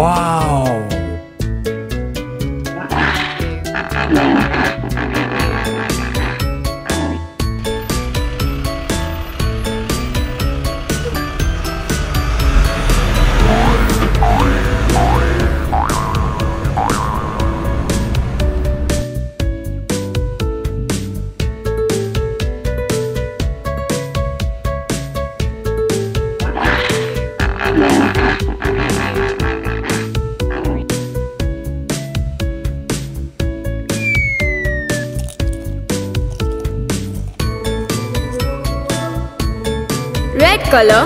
Wow! Red color.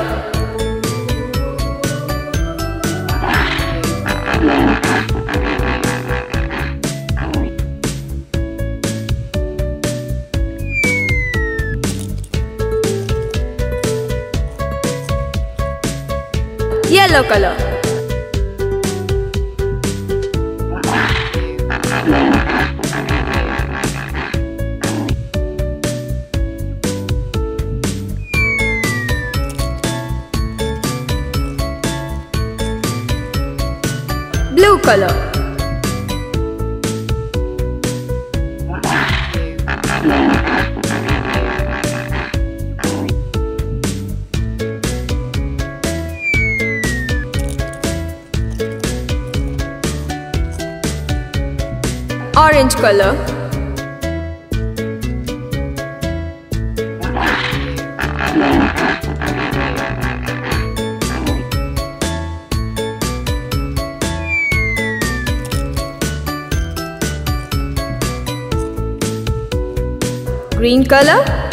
Yellow color. Blue color. Orange color. Green color.